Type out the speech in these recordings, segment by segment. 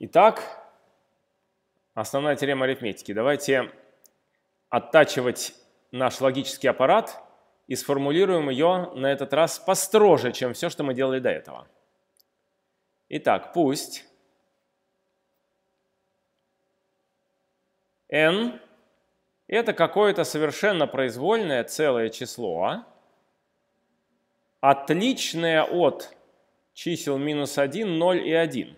Итак, основная теорема арифметики. Давайте оттачивать наш логический аппарат и сформулируем ее на этот раз построже, чем все, что мы делали до этого. Итак, пусть n – это какое-то совершенно произвольное целое число, отличное от чисел минус 1, 0 и 1.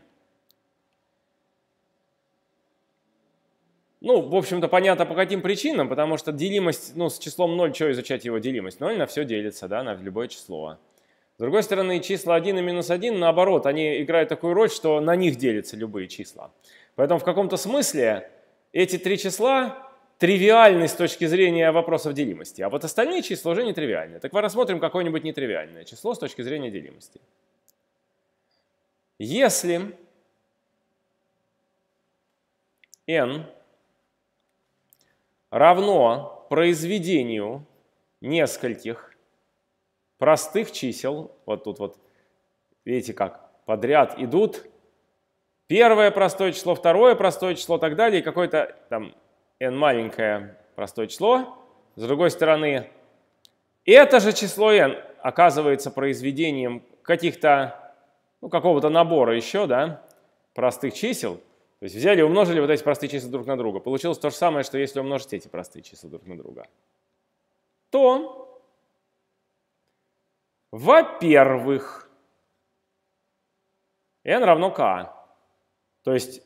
Ну, в общем-то, понятно по каким причинам, потому что делимость, ну, с числом 0, что изучать его делимость? 0 на все делится, да, на любое число. С другой стороны, числа 1 и минус 1, наоборот, они играют такую роль, что на них делятся любые числа. Поэтому в каком-то смысле эти три числа тривиальны с точки зрения вопросов делимости, а вот остальные числа уже нетривиальны. Так мы рассмотрим какое-нибудь нетривиальное число с точки зрения делимости. Если n равно произведению нескольких простых чисел, вот тут вот, видите как, подряд идут первое простое число, второе простое число и так далее, и какое-то там n маленькое простое число. С другой стороны, это же число n оказывается произведением каких-то, ну, какого-то набора еще, да, простых чисел. То есть взяли и умножили вот эти простые числа друг на друга. Получилось то же самое, что если умножить эти простые числа друг на друга. То, во-первых, n равно k. То есть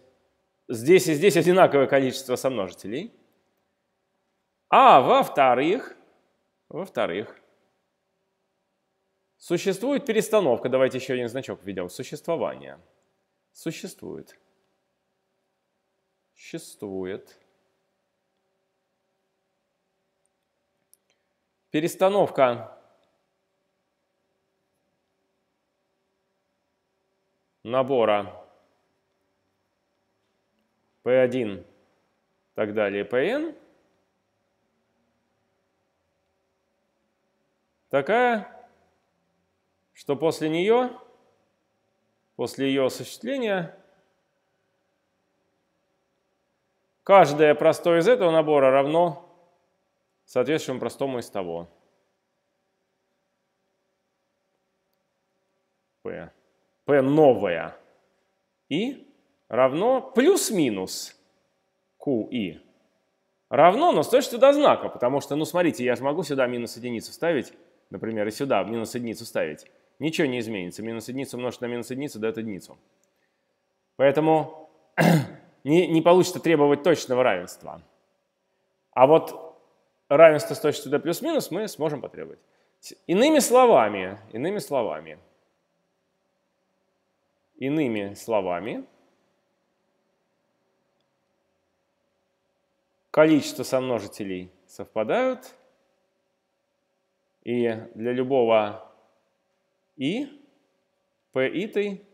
здесь и здесь одинаковое количество сомножителей. А во-вторых, во-вторых, существует перестановка. Давайте еще один значок введем. Существование. Существует существует. Перестановка. Набора. P1 так далее Pn такая, что после нее, после ее осуществления Каждое простое из этого набора равно соответствующему простому из того. P. P новое. И равно плюс-минус QI. Равно, но с точностью до знака, потому что, ну смотрите, я же могу сюда минус единицу вставить, например, и сюда минус единицу ставить. Ничего не изменится. Минус единицу умножить на минус единицу дает единицу. Поэтому не, не получится требовать точного равенства. А вот равенство с точностью d плюс-минус мы сможем потребовать. Иными словами, иными словами, иными словами, количество сомножителей совпадают, и для любого и p итый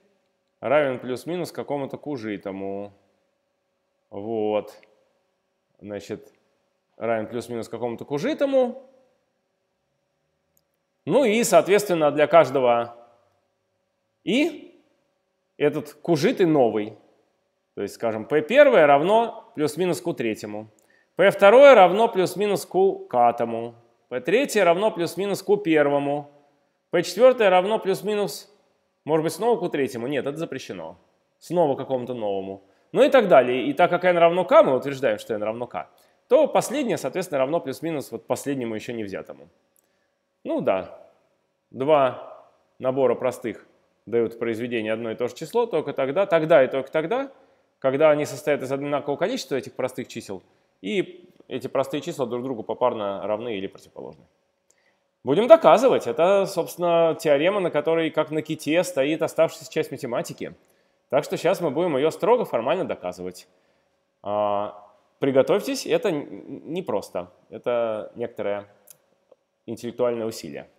равен плюс-минус какому-то кужитому. Вот. Значит, равен плюс-минус какому-то кужитому. Ну и, соответственно, для каждого и этот кужитый новый. То есть, скажем, p1 равно плюс-минус q третьему. p2 равно плюс-минус q катому. p3 равно плюс-минус q первому. p4 равно плюс-минус, может быть, снова q третьему. Нет, это запрещено. Снова какому-то новому ну и так далее. И так как n равно k, мы утверждаем, что n равно k, то последнее, соответственно, равно плюс-минус вот последнему еще не взятому. Ну да, два набора простых дают в произведении одно и то же число, только тогда, тогда и только тогда, когда они состоят из одинакового количества этих простых чисел, и эти простые числа друг другу попарно равны или противоположны. Будем доказывать. Это, собственно, теорема, на которой, как на ките, стоит оставшаяся часть математики – так что сейчас мы будем ее строго формально доказывать. А, приготовьтесь, это непросто, это некоторое интеллектуальное усилие.